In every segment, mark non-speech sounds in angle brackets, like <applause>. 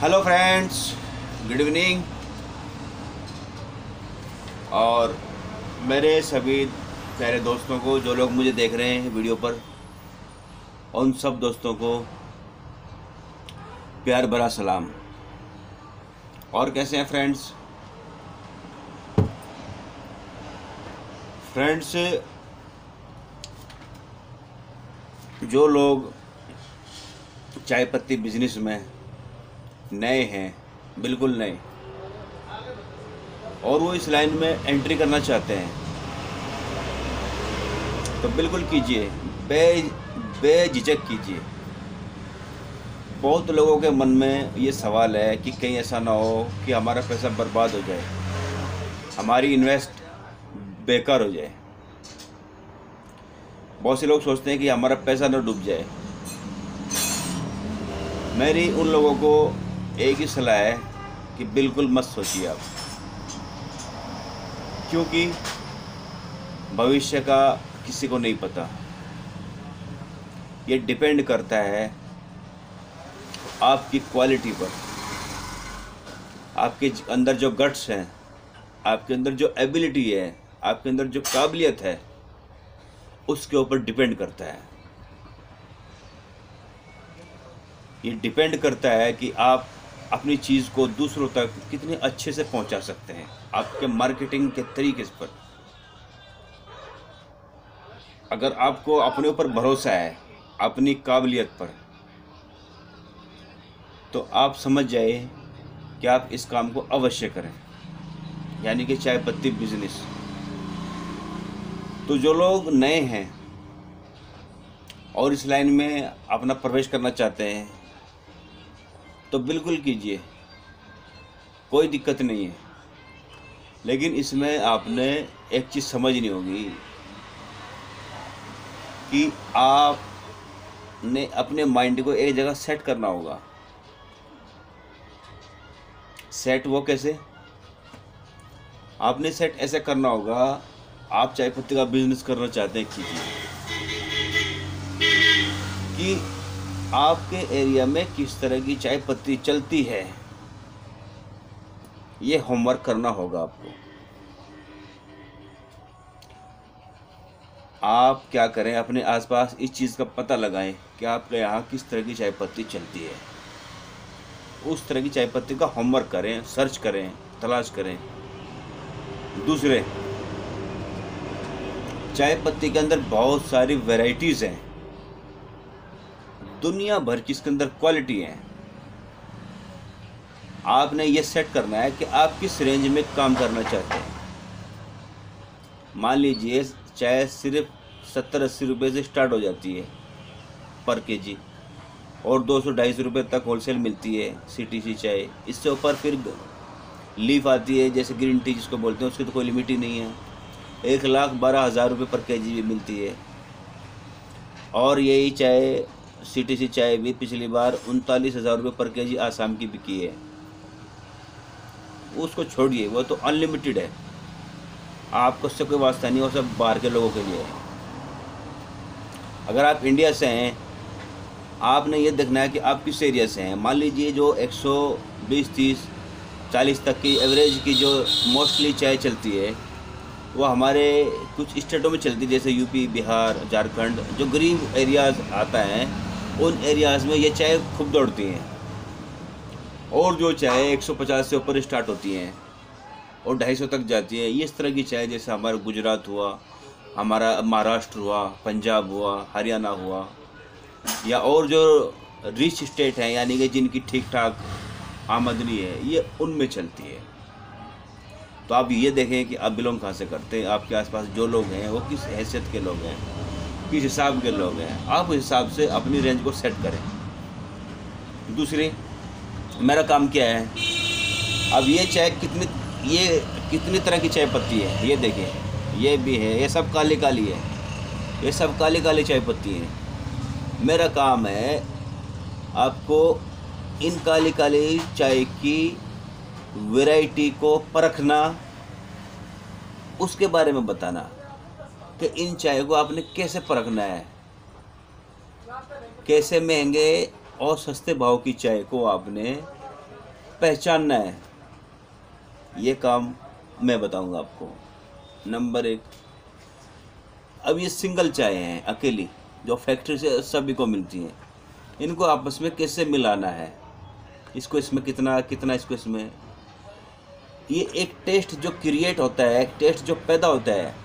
Hello friends good evening और मेरे सभी प्यारे दोस्तों को, जो लोग मुझे देख रहे हैं वीडियो पर, उन सब दोस्तों को प्यार भरा सलाम। और कैसे हैं फ्रेंड्स फ्रेंड्स जो लोग चाय पत्ती बिज़नेस में नए हैं, बिल्कुल नए। और वो इस लाइन में एंट्री करना चाहते हैं। तो बिल्कुल कीजिए बे बेझिझक कीजिए। बहुत लोगों के मन में ये सवाल है कि कहीं ऐसा ना हो कि हमारा पैसा बर्बाद हो जाए, हमारी इन्वेस्ट बेकार हो जाए। बहुत से लोग सोचते हैं कि हमारा पैसा ना डूब जाए। मेरी उन लोगों को एक ही सलाह है कि बिल्कुल मत सोचिए आप। क्योंकि भविष्य का किसी को नहीं पता। ये डिपेंड करता है आपकी क्वालिटी पर। आपके अंदर जो गट्स हैं, आपके अंदर जो एबिलिटी है, आपके अंदर जो काबिलियत है, उसके ऊपर डिपेंड करता है। ये डिपेंड करता है कि आप अपनी चीज़ को दूसरों तक कितने अच्छे से पहुँचा सकते हैं? आपके मार्केटिंग के तरीके पर। अगर आपको अपने ऊपर भरोसा है, अपनी काबिलियत पर तो आप समझ जाए कि आप इस काम को अवश्य करें। यानी कि चाय पत्ती बिज़नेस तो जो लोग नए हैं और इस लाइन में अपना प्रवेश करना चाहते हैं तो बिल्कुल कीजिए, कोई दिक्कत नहीं है। लेकिन इसमें आपने एक चीज़ समझनी होगी कि आपने अपने माइंड को एक जगह सेट करना होगा। सेट वो कैसे? आपने सेट ऐसे करना होगा, आप चाय पत्ती का बिज़नेस करना चाहते हैं कि आपके एरिया में किस तरह की चाय पत्ती चलती है? ये होमवर्क करना होगा आपको। आप क्या करें? अपने आसपास इस चीज़ का पता लगाएँ कि आपके यहाँ किस तरह की चाय पत्ती चलती है। उस तरह की चाय पत्ती का होमवर्क करें सर्च करें, तलाश करें। दूसरे, चाय पत्ती के अंदर बहुत सारी वैरायटीज़ हैं। दुनिया भर की इसके अंदर क्वालिटी है। आपने ये सेट करना है कि आप किस रेंज में काम करना चाहते हैं। मान लीजिए चाय सिर्फ़ सत्तर अस्सी रुपये से स्टार्ट हो जाती है पर के जी और दो सौ ढाई सौ रुपये तक होलसेल मिलती है सी टी सी चाय इससे ऊपर फिर लीफ आती है, जैसे ग्रीन टी जिसको बोलते हैं, उसकी तो कोई लिमिट ही नहीं है। एक लाख बारह हज़ार रुपये पर के जी भी मिलती है। और यही चाय सी टी सी चाय भी पिछली बार उनतालीस हज़ार रुपये पर के जी आसाम की बिकी है। उसको छोड़िए, वो तो अनलिमिटेड है। आपको उससे कोई वास्ता नहीं हो सब बाहर के लोगों के लिए है। अगर आप इंडिया से हैं, आपने ये देखना है कि आप किस एरिया से हैं। मान लीजिए जो 120 30 40 तक की एवरेज की जो मोस्टली चाय चलती है, वो हमारे कुछ स्टेटों में चलती है, जैसे यूपी बिहार, झारखंड, जो गरीब एरियाज़ आता है उन एरियाज़ में ये चाय खूब दौड़ती हैं। और जो चाय 150 से ऊपर स्टार्ट होती हैं और 250 तक जाती है, इस तरह की चाय जैसे हमारा गुजरात हुआ, हमारा महाराष्ट्र हुआ, पंजाब हुआ, हरियाणा हुआ, या और जो रिच स्टेट हैं, यानी कि जिनकी ठीक ठाक आमदनी है, ये उनमें चलती है। तो आप ये देखें कि आप बिलोंग कहाँ से करते हैं? आपके आसपास जो लोग हैं, वो किस हैसियत के लोग हैं? किस हिसाब के लोग हैं? आप उस हिसाब से अपनी रेंज को सेट करें। दूसरी, मेरा काम क्या है? अब ये चाय कितनी, ये कितनी तरह की चाय पत्ती है? ये देखें। ये भी है, ये सब काली काली है। ये सब काली काली चाय पत्ती है। मेरा काम है आपको इन काली काली चाय की वैरायटी को परखना, उसके बारे में बताना। कि इन चाय को आपने कैसे परखना है? कैसे महँगे और सस्ते भाव की चाय को आपने पहचानना है? ये काम मैं बताऊँगा आपको। नंबर एक, अब ये सिंगल चाय हैं, अकेली, जो फैक्ट्री से सभी को मिलती हैं। इनको आपस में कैसे मिलाना है? इसको इसमें कितना कितना इसको इसमें? ये एक टेस्ट जो क्रिएट होता है, एक टेस्ट जो पैदा होता है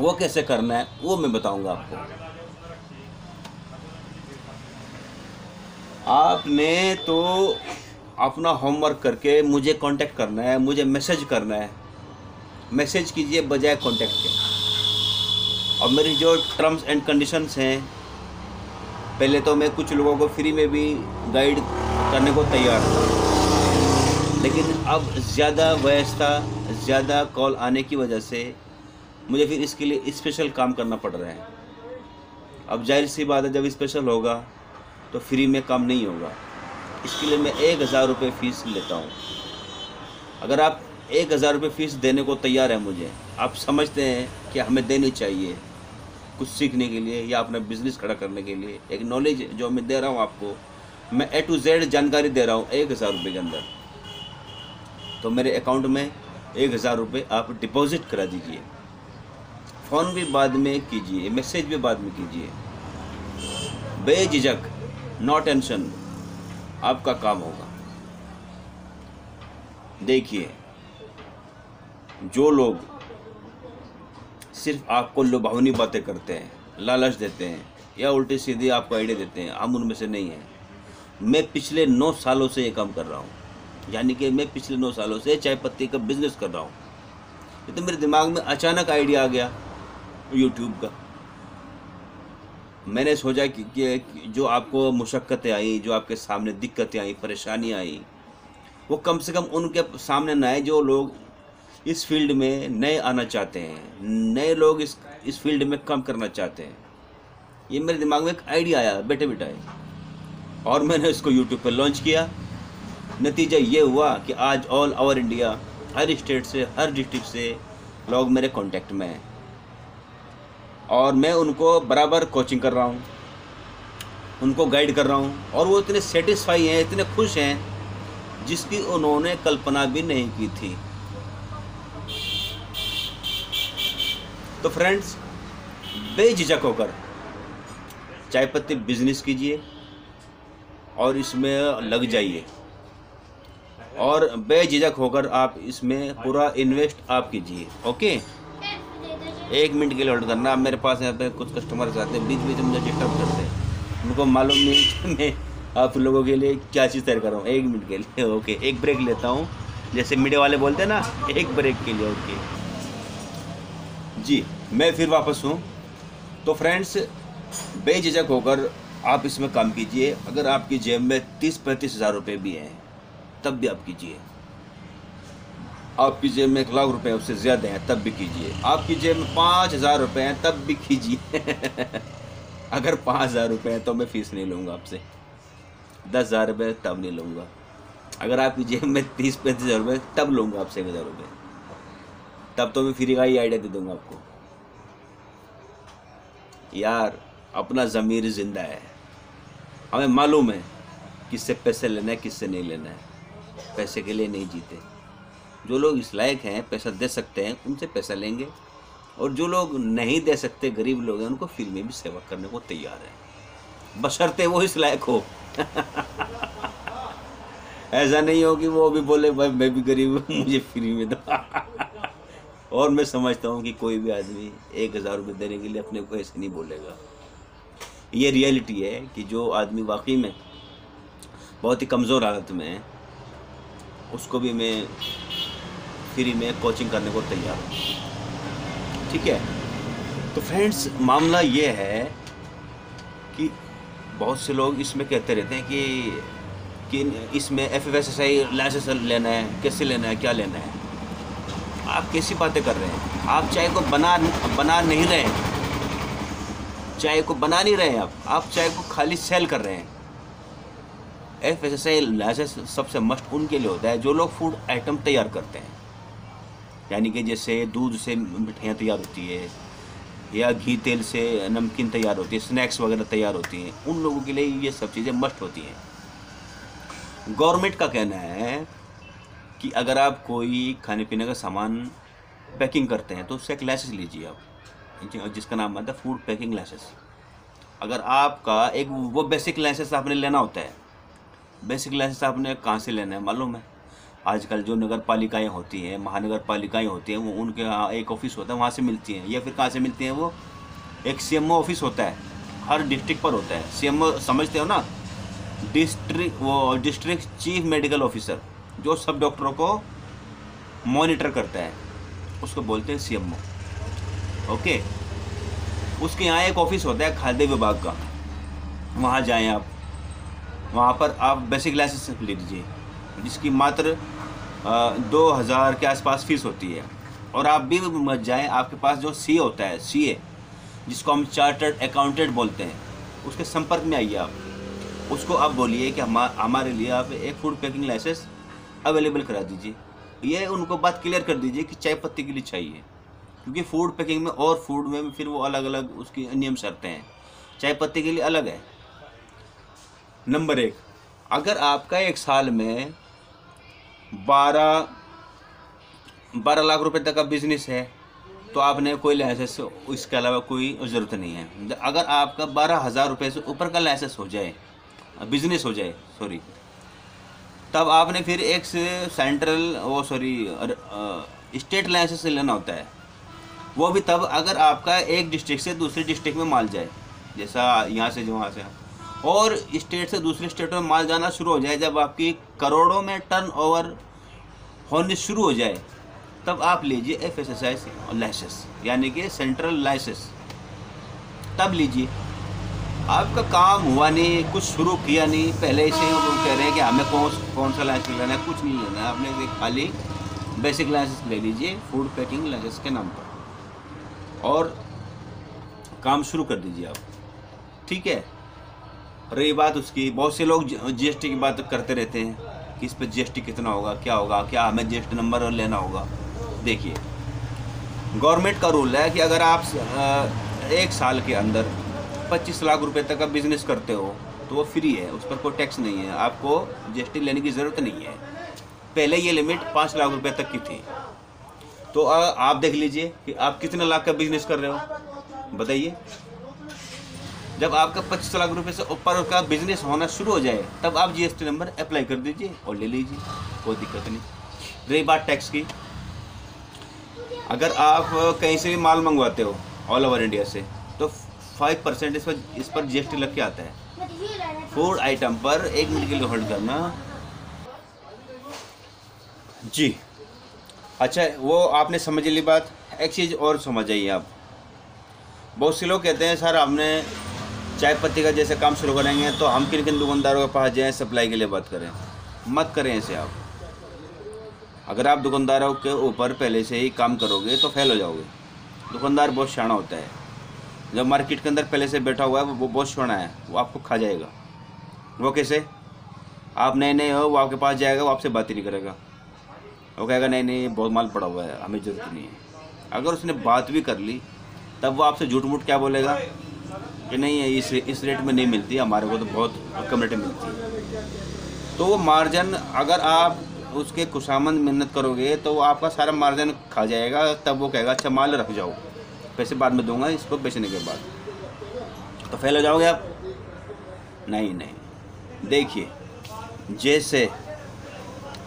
वो कैसे करना है, वो मैं बताऊँगा आपको। आपने तो अपना होमवर्क करके मुझे कांटेक्ट करना है, मुझे मैसेज करना है। मैसेज कीजिए बजाय कांटेक्ट के। और मेरी जो टर्म्स एंड कंडीशंस हैं, पहले तो मैं कुछ लोगों को फ्री में भी गाइड करने को तैयार था। लेकिन अब ज़्यादा व्यवस्था ज़्यादा कॉल आने की वजह से मुझे फिर इसके लिए स्पेशल काम करना पड़ रहा है। अब ज़ाहिर सी बात है, जब स्पेशल होगा तो फ्री में काम नहीं होगा। इसके लिए मैं एक हज़ार रुपये फ़ीस लेता हूँ। अगर आप एक हज़ार रुपये फ़ीस देने को तैयार है मुझे, आप समझते हैं कि हमें देनी चाहिए कुछ सीखने के लिए या अपना बिज़नेस खड़ा करने के लिए। एक नॉलेज जो मैं दे रहा हूँ आपको, मैं ए टू जेड जानकारी दे रहा हूँ एक हज़ार रुपये के अंदर। तो मेरे अकाउंट में एक हज़ार रुपये आप डिपॉज़िट करा दीजिए। फ़ोन भी बाद में कीजिए, मैसेज भी बाद में कीजिए। बेझिझक नो टेंशन आपका काम होगा। देखिए, जो लोग सिर्फ़ आपको लुभावनी बातें करते हैं, लालच देते हैं, या उल्टी सीधी आपको आइडिया देते हैं, हम उनमें से नहीं हैं। मैं पिछले नौ सालों से ये काम कर रहा हूँ। यानी कि मैं पिछले नौ सालों से चाय पत्ती का बिज़नेस कर रहा हूँ। ये तो मेरे दिमाग में अचानक आइडिया आ गया। यूट्यूब का। मैंने सोचा कि, कि जो आपको मुशक्क़तें आई जो आपके सामने दिक्कतें आई परेशानी आई वो कम से कम उनके सामने ना आए जो लोग इस फ़ील्ड में नए आना चाहते हैं नए लोग इस इस फ़ील्ड में काम करना चाहते हैं। ये मेरे दिमाग में एक आइडिया आया बैठे बिठाए और मैंने इसको यूट्यूब पर लॉन्च किया। नतीजा ये हुआ कि आज ऑल ओवर इंडिया हर स्टेट से हर डिस्ट्रिक्ट से लोग मेरे कांटेक्ट में हैं। और मैं उनको बराबर कोचिंग कर रहा हूँ। उनको गाइड कर रहा हूँ। और वो इतने सेटिस्फाई हैं, इतने खुश हैं, जिसकी उन्होंने कल्पना भी नहीं की थी। तो फ्रेंड्स बेझिझक होकर चाय पत्ती बिज़नेस कीजिए और इसमें लग जाइए। और बेझिझक होकर आप इसमें पूरा इन्वेस्ट आप कीजिए ओके एक मिनट के लिए होल्ड करना। अब मेरे पास यहाँ पे कुछ कस्टमर्स आते हैं बीच बीच में मुझे डिस्टर्ब करते हैं। उनको मालूम नहीं कि मैं आप लोगों के लिए क्या चीज़ तैयार कर रहा हूँ। एक मिनट के लिए ओके एक ब्रेक लेता हूँ। जैसे मीडिया वाले बोलते हैं ना, एक ब्रेक के लिए ओके जी, मैं फिर वापस हूँ। तो फ्रेंड्स बेझिझक होकर आप इसमें काम कीजिए। अगर आपकी जेब में तीस पैंतीस हज़ार रुपये भी हैं, तब भी आप कीजिए। आपकी जेब में एक लाख रुपए उससे ज़्यादा हैं, तब भी कीजिए। आपकी जेब में पाँच हज़ार रुपये हैं, तब भी कीजिए। <laughs> अगर पाँच हज़ार रुपये हैं तो मैं फ़ीस नहीं लूँगा आपसे। दस हज़ार रुपये तब नहीं लूँगा। अगर आपकी जेब में तीस पैंतीस हज़ार रुपये तब लूँगा आपसे एक हज़ार रुपये तब तो मैं फ्री का ही आइडिया दे दूँगा आपको। यार, अपना ज़मीर ज़िंदा है। हमें मालूम है किससे पैसे लेना है, किससे नहीं लेना है। पैसे के लिए नहीं जीते। जो लोग इस लायक हैं, पैसा दे सकते हैं, उनसे पैसा लेंगे। और जो लोग नहीं दे सकते, गरीब लोग हैं, उनको फ्री में भी सेवा करने को तैयार है। बशर्ते वो इस लायक हो। <laughs> ऐसा नहीं हो कि वो भी बोले, भाई, मैं भी गरीब हूँ, मुझे फ्री में दो। <laughs> और मैं समझता हूँ कि कोई भी आदमी एक हज़ार रुपये देने के लिए अपने को ऐसे नहीं बोलेगा। ये रियलिटी है कि जो आदमी वाकई में बहुत ही कमज़ोर हालत में है, उसको भी मैं फ्री में कोचिंग करने को तैयार हूँ। ठीक है? तो फ्रेंड्स मामला ये है कि बहुत से लोग इसमें कहते रहते हैं कि कि इसमें F F S S I licence लेना है, कैसे लेना है, क्या लेना है? आप कैसी बातें कर रहे हैं? आप चाय को बना बना नहीं रहे हैं। चाय को बना नहीं रहे हैं आप। आप चाय को खाली सेल कर रहे हैं। F S S I licence सबसे मस्ट उनके लिए होता है, जो लोग फ़ूड आइटम तैयार करते हैं। यानी कि जैसे दूध से मिठाइयाँ तैयार होती है, या घी तेल से नमकीन तैयार होती है, स्नैक्स वगैरह तैयार होती हैं, उन लोगों के लिए ये सब चीज़ें मस्ट होती हैं। गवर्नमेंट का कहना है कि अगर आप कोई खाने पीने का सामान पैकिंग करते हैं तो उससे एक लाइसेंस लीजिए आप। जिसका नाम आता है फ़ूड पैकिंग लाइसेंस अगर आपका एक, वो बेसिक लाइसेंस आपने लेना होता है। बेसिक लाइसेंस आपने कहाँ से लेना है, मालूम है? आजकल जो नगर पालिकाएँ होती हैं महानगर पालिकाएँ होती हैं, वो उनके यहाँ एक ऑफ़िस होता है, वहाँ से मिलती हैं। या फिर कहाँ से मिलती हैं वो? एक सीएमओ ऑफ़िस होता है, हर डिस्ट्रिक्ट पर होता है। सीएमओ समझते हो ना? डिस्ट्रिक्ट वो डिस्ट्रिक्ट चीफ मेडिकल ऑफिसर जो सब डॉक्टरों को मॉनिटर करता है, उसको बोलते हैं सीएमओ ओके उसके यहाँ एक ऑफ़िस होता है, खाद्य विभाग का। वहाँ जाएँ आप। वहाँ पर आप बेसिक लाइसेंस ले लीजिए। जिसकी मात्र दो हज़ार के आसपास फ़ीस होती है। और आप भी मत जाएँ, आपके पास जो सी होता है सी ए जिसको हम चार्टर्ड अकाउंटेंट बोलते हैं, उसके संपर्क में आइए आप। उसको आप बोलिए कि हम, हमारे लिए आप एक फ़ूड पैकिंग लाइसेंस अवेलेबल करा दीजिए। ये उनको बात क्लियर कर दीजिए कि चाय पत्ती के लिए चाहिए। क्योंकि फ़ूड पैकिंग में और फ़ूड में फिर वो अलग अलग उसकी नियम शर्तें हैं। चाय पत्ती के लिए अलग है। नंबर एक, अगर आपका एक साल में बारह बारह लाख रुपए तक का बिज़नेस है तो आपने कोई लाइसेंस इसके अलावा कोई ज़रूरत नहीं है। अगर आपका बारह हज़ार रुपये से ऊपर का लाइसेंस हो जाए बिज़नेस हो जाए सॉरी तब आपने फिर एक से सेंट्रल वो सॉरी स्टेट लाइसेंस लेना होता है। वो भी तब अगर आपका एक डिस्ट्रिक्ट से दूसरे डिस्ट्रिक्ट में माल जाए, जैसा यहाँ से जो वहाँ से और स्टेट से दूसरे स्टेट में माल जाना शुरू हो जाए, जब आपकी करोड़ों में टर्न ओवर होने शुरू हो जाए, तब आप लीजिए F S S I licence, यानी कि सेंट्रल लाइसेंस। तब लीजिए। आपका काम हुआ नहीं, कुछ शुरू किया नहीं, पहले से ही वो कह रहे हैं कि हमें कौन कौन सा लाइसेंस लेना है, कुछ नहीं लेना है। आपने खाली बेसिक लाइसेंस ले लीजिए फ़ूड पैकिंग लाइसेंस के नाम पर। और काम शुरू कर दीजिए आप। ठीक है? रही बात उसकी, बहुत से लोग जीएसटी की बात करते रहते हैं कि इस पर जीएसटी कितना होगा, क्या होगा, क्या हमें जीएसटी नंबर लेना होगा। देखिए गवर्नमेंट का रूल है कि अगर आप एक साल के अंदर 25 लाख रुपए तक का बिज़नेस करते हो तो वो फ्री है, उस पर कोई टैक्स नहीं है, आपको जीएसटी लेने की ज़रूरत नहीं है। पहले ये लिमिट पाँच लाख रुपए तक की थी। तो आप देख लीजिए कि आप कितने लाख का बिज़नेस कर रहे हो। बताइए। जब आपका पच्चीस लाख रुपए से ऊपर का बिज़नेस होना शुरू हो जाए, तब आप जीएसटी नंबर अप्लाई कर दीजिए और ले लीजिए, कोई दिक्कत नहीं। रही बात टैक्स की। अगर आप कहीं से भी माल मंगवाते हो ऑल ओवर इंडिया से तो फाइव परसेंट इस पर इस पर जीएसटी लग के आता है। फ़ूड आइटम पर एक मिनट के लिए होल्ड करना। जी। अच्छा वो आपने समझ ली बात? एक चीज़ और समझ आइए आप। बहुत से लोग कहते हैं, सर, आपने चाय पत्ती का जैसे काम शुरू करेंगे तो हम किन किन दुकानदारों के पास जाएँ सप्लाई के लिए बात करें? मत करें ऐसे आप। अगर आप दुकानदारों के ऊपर पहले से ही काम करोगे तो फेल हो जाओगे। दुकानदार बहुत शाना होता है। जब मार्केट के अंदर पहले से बैठा हुआ है, वो बहुत शाना है। वो आपको खा जाएगा। वो कैसे? आप नए नए हो, वो आपके पास जाएगा, वो आपसे बात ही नहीं करेगा। वो कहेगा नहीं नहीं बहुत माल पड़ा हुआ है, हमें ज़रूरत नहीं है। अगर उसने बात भी कर ली, तब वो आपसे झूठ मूठ क्या बोलेगा? कि नहीं है इस इस रेट में नहीं मिलती, हमारे को तो बहुत कम रेट में मिलती है। तो वो मार्जिन अगर आप उसके खुशामंद मेहनत करोगे तो आपका सारा मार्जिन खा जाएगा, तब वो कहेगा अच्छा माल रख जाओ, पैसे बाद में दूँगा, इसको बेचने के बाद। तो फेल हो जाओगे आप? नहीं नहीं। देखिए, जैसे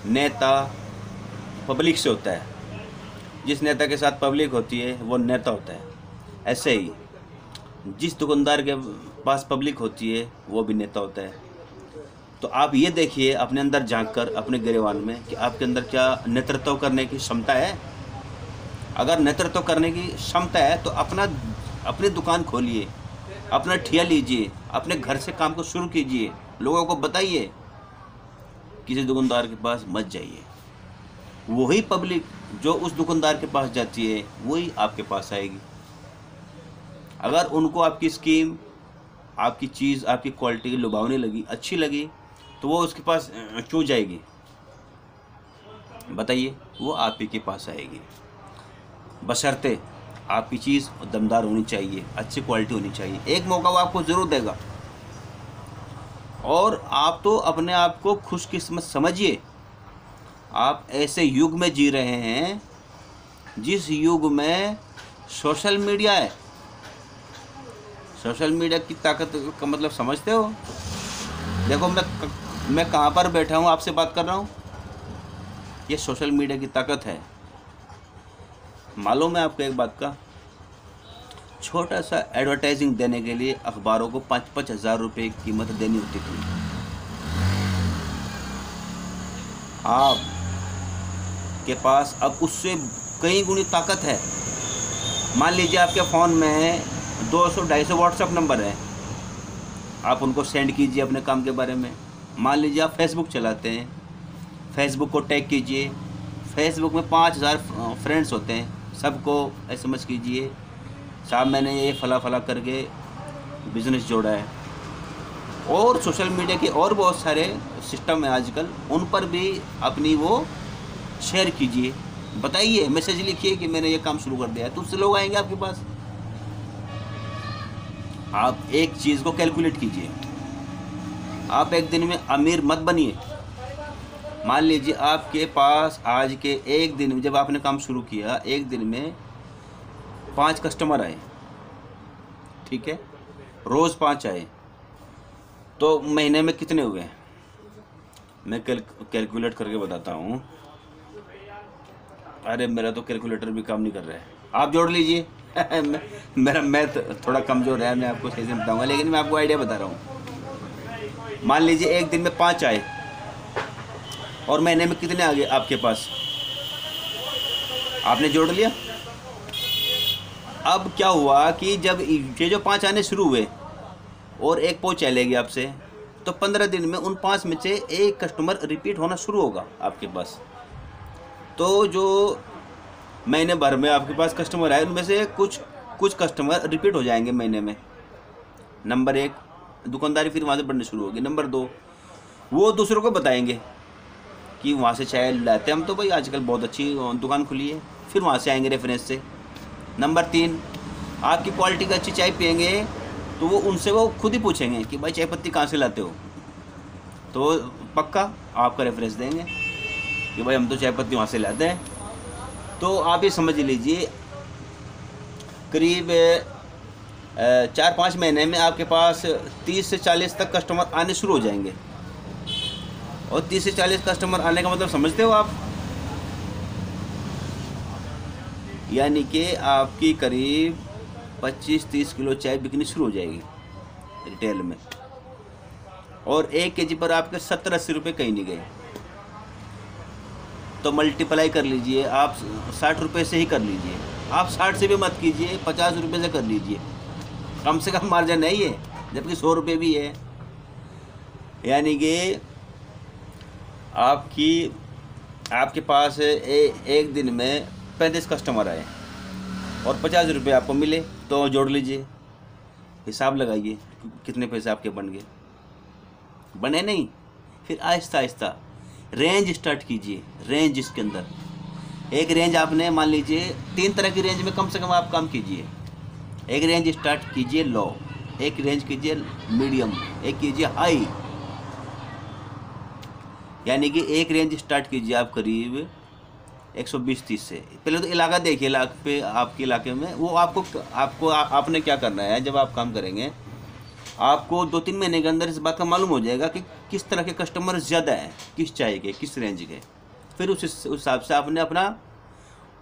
नेता पब्लिक से होता है, जिस नेता के साथ पब्लिक होती है, वो नेता होता है। ऐसे ही जिस दुकानदार के पास पब्लिक होती है, वो भी नेता होता है। तो आप ये देखिए अपने अंदर झाँक कर अपने गिरेवान में, कि आपके अंदर क्या नेतृत्व करने की क्षमता है। अगर नेतृत्व करने की क्षमता है तो अपना, अपनी दुकान खोलिए, अपना ठिया लीजिए, अपने घर से काम को शुरू कीजिए। लोगों को बताइए, किसी दुकानदार के पास मत जाइए। वही पब्लिक जो उस दुकानदार के पास जाती है, वही आपके पास आएगी। अगर उनको आपकी स्कीम, आपकी चीज़, आपकी क्वालिटी लुभावने लगी, अच्छी लगी तो वो उसके पास क्यों जाएगी? बताइए, वो आप ही के पास आएगी। बशर्ते आपकी चीज़ दमदार होनी चाहिए, अच्छी क्वालिटी होनी चाहिए। एक मौका वो आपको ज़रूर देगा। और आप तो अपने आप को खुशकिस्मत समझिए। आप ऐसे युग में जी रहे हैं, जिस युग में सोशल मीडिया है सोशल मीडिया की ताकत का मतलब समझते हो? देखो, मैं मैं कहाँ पर बैठा हूँ, आपसे बात कर रहा हूँ। ये सोशल मीडिया की ताकत है। मालूम है आपको एक बात का? छोटा सा एडवर्टाइजिंग देने के लिए अखबारों को पाँच पाँच हज़ार रुपये कीमत देनी होती थी। आप के पास अब उससे कई गुनी ताकत है। मान लीजिए आपके फ़ोन में 200 250 व्हाट्सअप नंबर है। आप उनको सेंड कीजिए अपने काम के बारे में। मान लीजिए आप फेसबुक चलाते हैं। फेसबुक को टैग कीजिए। फेसबुक में पाँच हज़ार फ्रेंड्स होते हैं। सबको एसएमएस कीजिए। साहब, मैंने ये फला फला करके बिज़नेस जोड़ा है। और सोशल मीडिया के और बहुत सारे सिस्टम हैं आजकल। उन पर भी अपनी वो शेयर कीजिए। बताइए मैसेज लिखिए कि मैंने ये काम शुरू कर दिया है। तो उससे लोग आएँगे आपके पास। आप एक चीज़ को कैलकुलेट कीजिए। आप एक दिन में अमीर मत बनिए। मान लीजिए आपके पास आज के एक दिन में, जब आपने काम शुरू किया, एक दिन में पाँच कस्टमर आए। ठीक है? रोज़ पाँच आए। तो महीने में कितने हुए? मैं कैल, कैलकुलेट करके बताता हूँ। अरे मेरा तो कैलकुलेटर भी काम नहीं कर रहा है। आप जोड़ लीजिए। मेरा मैथ थोड़ा कमज़ोर है, मैं आपको सही से बताऊँगा, लेकिन मैं आपको आइडिया बता रहा हूँ। मान लीजिए एक दिन में पाँच आए, और महीने में कितने आ गए आपके पास? आपने जोड़ लिया? अब क्या हुआ कि जब ये जो पाँच आने शुरू हुए, और एक पहुँच चलेगी आपसे तो पंद्रह दिन में उन पाँच में से एक कस्टमर रिपीट होना शुरू होगा आपके पास। तो जो महीने भर में आपके पास कस्टमर आए, उनमें से कुछ कुछ कस्टमर रिपीट हो जाएँगे महीने में। नंबर एक, दुकानदारी फिर वहाँ से बढ़ने शुरू होगी। नंबर दो, वो दूसरों को बताएँगे कि वहाँ से चाय लाते हम तो भाई आजकल बहुत अच्छी दुकान खुली है, फिर वहाँ से आएँगे रेफरेंस से। नंबर तीन, आपकी क्वालिटी का अच्छी चाय पियेंगे तो वो उनसे वो खुद ही पूछेंगे कि भाई चाय पत्ती कहाँ से लाते हो? तो पक्का आपका रेफरेंस देंगे कि भाई हम तो चाय पत्ती वहाँ से लाते हैं। तो आप ये समझ लीजिए, करीब चार पाँच महीने में आपके पास तीस से चालीस तक कस्टमर आने शुरू हो जाएँगे। और तीस से चालीस कस्टमर आने का मतलब समझते हो आप? यानी कि आपकी करीब 25-30 किलो चाय बिकनी शुरू हो जाएगी रिटेल में। और एक के जी पर आपके सत्तर अस्सी रुपये कहीं नहीं गए। तो मल्टीप्लाई कर लीजिए आप साठ रुपये से ही कर लीजिए। आप साठ से भी मत कीजिए पचास रुपये से कर लीजिए। कम से कम मार्जिन है ये जबकि सौ रुपये भी है। यानी कि आपकी आपके पास ए, एक दिन में पैंतीस कस्टमर आए और पचास रुपये आपको मिले तो जोड़ लीजिए। हिसाब लगाइए कितने पैसे आपके बन गए। बने नहीं फिर आहिस्ता आहिस्ता रेंज स्टार्ट कीजिए रेंज इसके अंदर। एक रेंज आपने मान लीजिए तीन तरह की रेंज में कम से कम आप काम कीजिए। एक रेंज स्टार्ट कीजिए लो एक रेंज कीजिए मीडियम एक कीजिए हाई यानी कि एक रेंज स्टार्ट कीजिए आप करीब 120 तीस से। पहले तो इलाका देखिए इलाके पे आपके इलाके में वो आपको आपको आ, आपने क्या करना है जब आप काम करेंगे आपको दो तीन महीने के अंदर इस बात का मालूम हो जाएगा कि किस तरह के कस्टमर ज़्यादा हैं किस चाय के किस रेंज के। फिर उस हिसाब से आपने अपना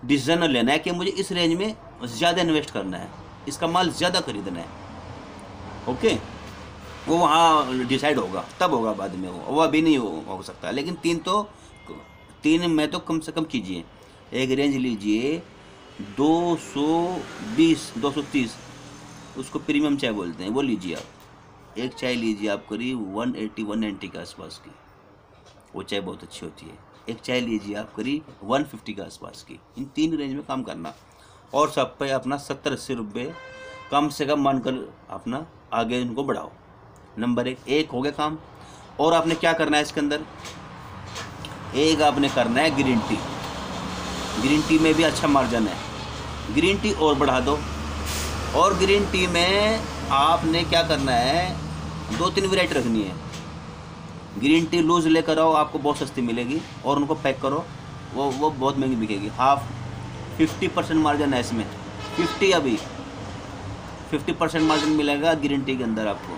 डिसीज़न लेना है कि मुझे इस रेंज में ज़्यादा इन्वेस्ट करना है इसका माल ज़्यादा खरीदना है। ओके वो वहाँ डिसाइड होगा तब होगा बाद में वो वो अभी नहीं हो, हो सकता लेकिन तीन तो तीन में तो कम से कम कीजिए। एक रेंज लीजिए दो सौ बीस दो सौ तीस उसको प्रीमियम चाय बोलते हैं वो लीजिए आप। एक चाय लीजिए आप करीब वन एट्टी वन नाइन्टी के आसपास की। वो चाय बहुत अच्छी होती है। एक चाय लीजिए आप करीब वन फिफ्टी के आसपास की। इन तीन रेंज में काम करना। और सब पे अपना सत्तर, अस्सी रुपये कम से कम मानकर अपना आगे इनको बढ़ाओ। नंबर एक एक हो गया काम। और आपने क्या करना है इसके अंदर? एक आपने करना है ग्रीन टी। ग्रीन टी में भी अच्छा मार्जिन है। ग्रीन टी और बढ़ा दो। और ग्रीन टी में आपने क्या करना है? दो तीन वेराइटी रखनी है। ग्रीन टी लूज लेकर आओ, आपको बहुत सस्ती मिलेगी और उनको पैक करो। वो वो बहुत महँगी बिकेगी। हाफ़ फिफ्टी परसेंट मार्जिन है इसमें। फिफ्टी अभी। फिफ्टी परसेंट मार्जिन मिलेगा ग्रीन टी के अंदर आपको।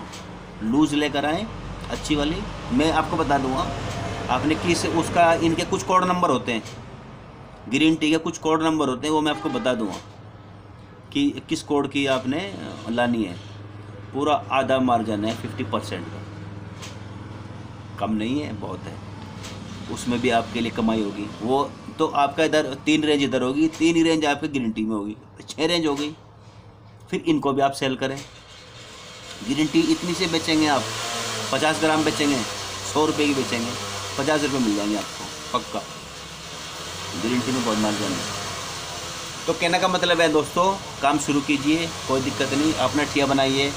लूज लेकर आए, अच्छी वाली। मैं आपको बता दूँगा, आपने किस, उसका, इनके कुछ कोड नंबर होते हैं। ग्रीन टी के कुछ कोड नंबर होते हैं, वो मैं आपको बता दूँगा कि किस कोड की आपने, लानी है। पूरा आधा मार्जिन है फिफ्टी परसेंट का। कम नहीं है, बहुत है। उसमें भी आपके लिए कमाई होगी। वो तो आपका इधर तीन रेंज इधर होगी, तीन ही रेंज आपके ग्रीन टी में होगी। छः रेंज हो गई। फिर इनको भी आप सेल करें। ग्रीन टी इतनी से बेचेंगे आप। पचास ग्राम बेचेंगे, सौ रुपये की बेचेंगे। पचास रुपये मिल जाएँगे आपको, पक्का। ग्रीन टी में बहुत मार्जिन है। तो कहने का मतलब है, दोस्तों, काम शुरू कीजिए, कोई दिक्कत नहीं। अपना ठिया बनाइए।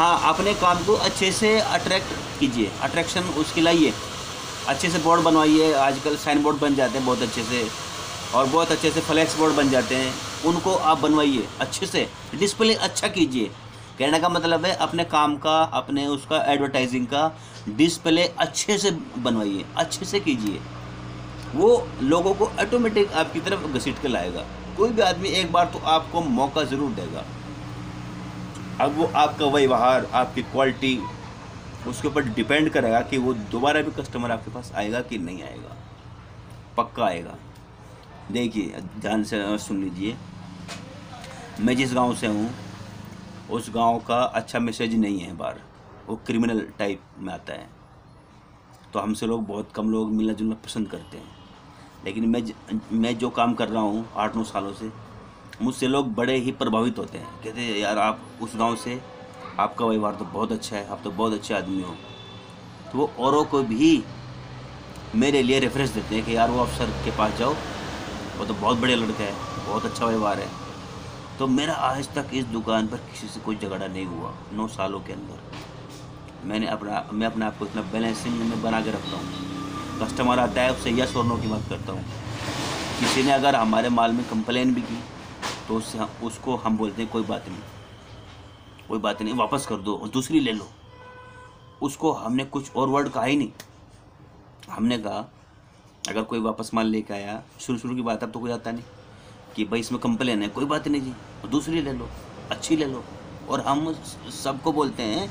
हाँ अपने काम को अच्छे से अट्रैक्ट कीजिए। अट्रैक्शन उसकी लाइए अच्छे से बोर्ड बनवाइए। आजकल साइन बोर्ड बन जाते हैं बहुत अच्छे से। और बहुत अच्छे से फ्लैक्स बोर्ड बन जाते हैं। उनको आप बनवाइए अच्छे से। डिस्प्ले अच्छा कीजिए। कहने का मतलब है अपने काम का, अपने उसका एडवर्टाइजिंग का डिस्प्ले अच्छे से बनवाइए। अच्छे से कीजिए। वो लोगों को ऑटोमेटिक आपकी तरफ़ घसीट के लाएगा। कोई भी आदमी एक बार तो आपको मौका ज़रूर देगा। अब वो आपका व्यवहार, आपकी क्वालिटी उसके ऊपर डिपेंड करेगा कि वो दोबारा भी कस्टमर आपके पास आएगा कि नहीं आएगा। पक्का आएगा। देखिए, ध्यान से सुन लीजिए। मैं जिस गाँव से हूँ, उस गाँव का अच्छा मैसेज नहीं है बाहर वो क्रिमिनल टाइप में आता है। तो हमसे लोग बहुत कम लोग मिलना जुलना पसंद करते हैं। लेकिन मैं मैं जो काम कर रहा हूँ, आठ नौ सालों से मुझसे लोग बड़े ही प्रभावित होते हैं। कहते हैं, यार, आप उस गाँव से, आपका व्यवहार तो बहुत अच्छा है, आप तो बहुत अच्छे आदमी हो। तो वो औरों को भी मेरे लिए रेफरेंस देते हैं कि, यार, वो अफसर के पास जाओ, वो तो बहुत बढ़िया लड़का है, बहुत अच्छा व्यवहार है। तो मेरा आज तक इस दुकान पर किसी से कोई झगड़ा नहीं हुआ, नौ सालों के अंदर। मैंने अपना, मैं अपने आप को इतना बैलेंसिंग में बना के रखता हूँ। कस्टमर आता है, उससे यस और नो की बात करता हूँ। किसी ने अगर हमारे माल में कंप्लेन भी की तो उससे उसको हम बोलते हैं, कोई बात नहीं, कोई बात नहीं, वापस कर दो, और दूसरी ले लो। उसको हमने कुछ और वर्ड कहा ही नहीं। हमने कहा, अगर कोई वापस माल लेके आया, शुरू शुरू की बात अब तो कोई आता नहीं, कि भाई इसमें कंप्लेन है, कोई बात नहीं जी दूसरी ले लो, अच्छी ले लो। और हम सबको बोलते हैं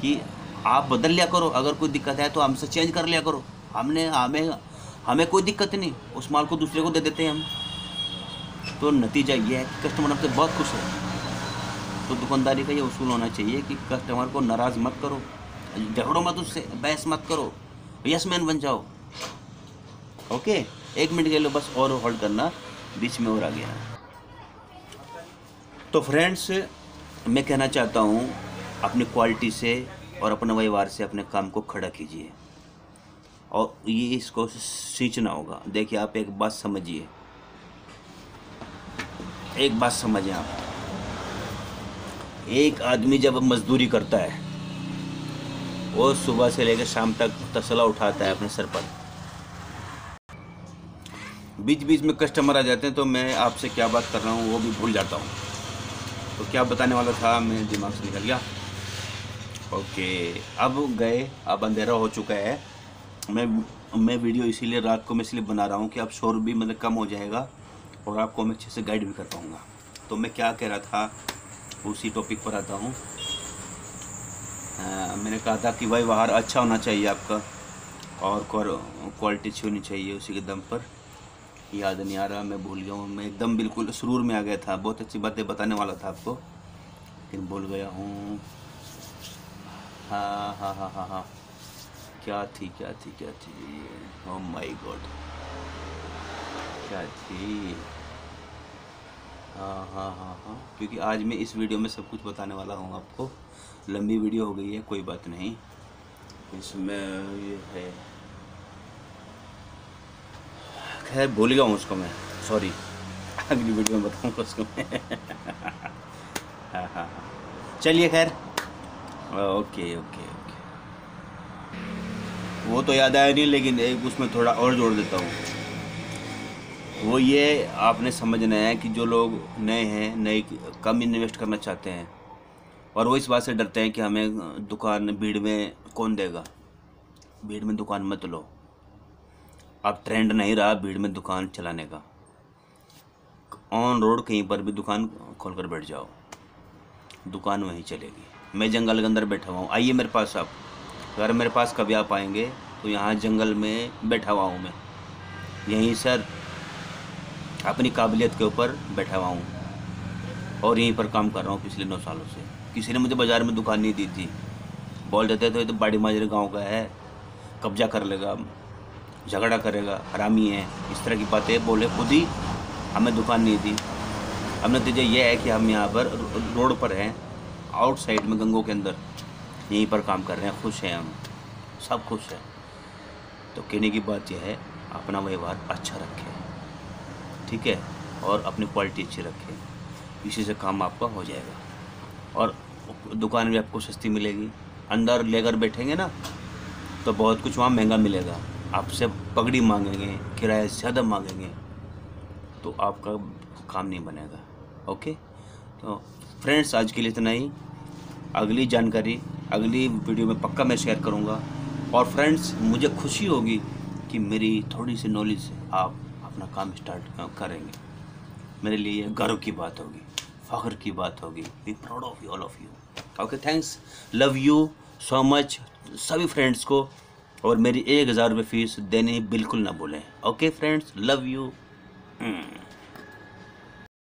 कि आप बदल लिया करो, अगर कोई दिक्कत है तो हमसे चेंज कर लिया करो। हमने हमें हमें कोई दिक्कत नहीं, उस माल को दूसरे को दे देते हैं हम। तो नतीजा ये है कि कस्टमर हमसे बहुत खुश है। तो दुकानदारी का ये उसूल होना चाहिए कि कस्टमर को नाराज़ मत करो झगड़ो मत उससे, बहस मत करो यस मैन बन जाओ। ओके एक मिनट के लिए बस और होल्ड करना, बीच में और आ गया तो फ्रेंड्स मैं कहना चाहता हूँ, अपनी क्वालिटी से और अपने व्यवहार से अपने काम को खड़ा कीजिए। और ये इसको सींचना होगा। देखिए, आप एक बात समझिए। एक बात समझें आप। एक आदमी जब मजदूरी करता है, वो सुबह से लेकर शाम तक तसला उठाता है अपने सर पर। बीच बीच में कस्टमर आ जाते हैं तो मैं आपसे क्या बात कर रहा हूँ, वो भी भूल जाता हूँ। तो क्या बताने वाला था, मैं दिमाग से निकल गया। ओके, अब गए, अब अंधेरा हो चुका है। मैं मैं वीडियो इसीलिए रात को मैं इसलिए बना रहा हूँ कि अब शोर भी मतलब कम हो जाएगा। और आपको मैं अच्छे से गाइड भी कर पाऊँगा। तो मैं क्या कह रहा था, उसी टॉपिक पर आता हूँ। मैंने कहा था कि भाई बाहर अच्छा होना चाहिए आपका, और क्वालिटी अच्छी होनी चाहिए उसी के दम पर। याद नहीं आ रहा, मैं भूल गया हूँ। मैं एकदम बिल्कुल सुरूर में आ गया था। बहुत अच्छी बातें बताने वाला था आपको। लेकिन भूल गया हूँ। हाँ हाँ हाँ हाँ हाँ। क्या थी क्या थी क्या थी? ओ माय गॉड क्या थी? हाँ हाँ हाँ हाँ। क्योंकि आज मैं इस वीडियो में सब कुछ बताने वाला हूँ आपको। लंबी वीडियो हो गई है, कोई बात नहीं। इसमें ये है। खैर, भूल गया हूँ उसको मैं। सॉरी अगली वीडियो में बताऊँगा उसको मैं। हाँ हाँ हाँ। चलिए खैर। Okay okay okay. वो तो याद आया नहीं, लेकिन एक उसमें थोड़ा और जोड़ देता हूँ। वो ये आपने समझना है कि जो लोग नए हैं, नए कम इन्वेस्ट करना चाहते हैं और वो इस बात से डरते हैं कि हमें दुकान भीड़ में कौन देगा? भीड़ में दुकान मत लो। अब ट्रेंड नहीं रहा भीड़ में दुकान चलाने का। ऑन रोड कहीं पर भी दुकान खोल कर बैठ जाओ। दुकान वहीं चलेगी। मैं जंगल के अंदर बैठा हुआ हूँ। आइए मेरे पास आप। अगर मेरे पास कभी आप आएँगे तो यहाँ जंगल में बैठा हुआ हूँ मैं। यहीं सर अपनी काबिलियत के ऊपर बैठा हुआ हूँ और यहीं पर काम कर रहा हूँ पिछले नौ सालों से। किसी ने मुझे बाज़ार में दुकान नहीं दी थी। बोल देते तो ये तो बाड़ी माजरे गाँव का है। कब्जा कर लेगा, झगड़ा करेगा, हरामी है। इस तरह की बातें बोले खुद ही हमें दुकान नहीं दी। अब नतीजा यह है कि हम यहाँ पर रोड पर हैं, आउटसाइड में गंगों के अंदर। यहीं पर काम कर रहे हैं, खुश हैं हम। सब खुश हैं। तो कहने की बात यह है, अपना व्यवहार अच्छा रखें। ठीक है? और अपनी क्वालिटी अच्छी रखें। इसी से काम आपका हो जाएगा। और दुकान भी आपको सस्ती मिलेगी। अंदर लेकर बैठेंगे ना तो बहुत कुछ वहाँ महँगा मिलेगा। आपसे पगड़ी मांगेंगे, किराया ज़्यादा मांगेंगे तो आपका काम नहीं बनेगा। ओके तो फ्रेंड्स आज के लिए इतना ही। अगली जानकारी, अगली वीडियो में पक्का मैं शेयर करूँगा। और फ्रेंड्स मुझे खुशी होगी कि मेरी थोड़ी सी नॉलेज आप अपना काम स्टार्ट करेंगे। मेरे लिए गर्व की बात होगी, फ़ख्र की बात होगी। We proud of you all of you okay thanks love you so much सभी फ्रेंड्स को। और मेरी एक हज़ार रुपये फ़ीस देनी बिल्कुल ना भूलें। Okay friends love you